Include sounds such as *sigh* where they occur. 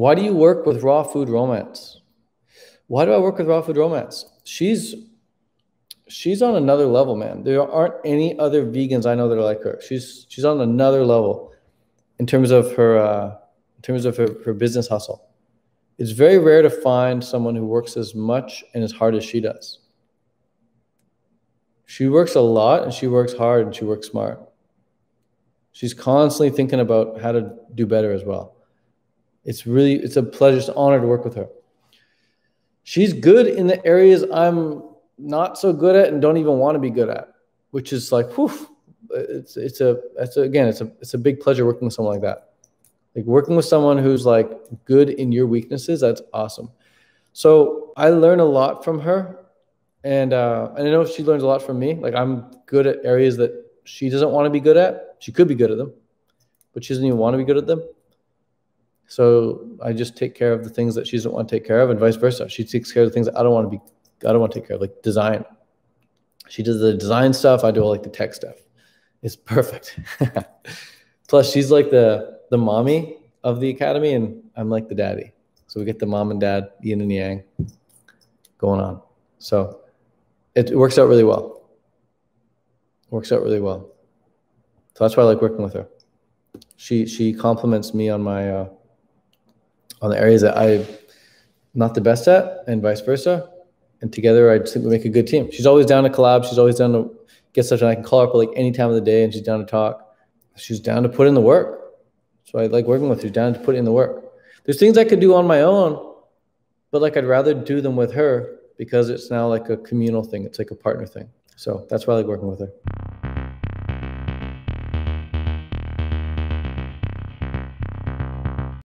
Why do you work with Raw Food Romance? Why do I work with Raw Food Romance? She's she's on another level, man. There aren't any other vegans I know that are like her. She's she's on another level in terms of her uh, in terms of her, her business hustle. It's very rare to find someone who works as much and as hard as she does. She works a lot and she works hard and she works smart. She's constantly thinking about how to do better as well. It's really it's a pleasure, it's an honor to work with her. She's good in the areas I'm not so good at and don't even want to be good at, which is like, whew, it's it's a it's a, again it's a it's a big pleasure working with someone like that. Like working with someone who's like good in your weaknesses, that's awesome. So I learn a lot from her, and uh, and I know she learns a lot from me. Like I'm good at areas that she doesn't want to be good at. She could be good at them, but she doesn't even want to be good at them. So I just take care of the things that she doesn't want to take care of, and vice versa. She takes care of the things I don't want to be I don't want to take care of like design. She does the design stuff. I do all like the tech stuff. It's perfect. *laughs* Plus, she's like the the mommy of the academy, and I'm like the daddy. So we get the mom and dad, yin and yang, going on. So it, it works out really well. Works out really well. So that's why I like working with her. She she compliments me on my uh, on the areas that I'm not the best at, and vice versa and together I think we make a good team. She's always down to collab. She's always down to get stuff, and I can call her up like any time of the day, and she's down to talk. She's down to put in the work. So I like working with her. Down to put in the work. There's things I could do on my own, but like I'd rather do them with her because it's now like a communal thing. It's like a partner thing. So that's why I like working with her.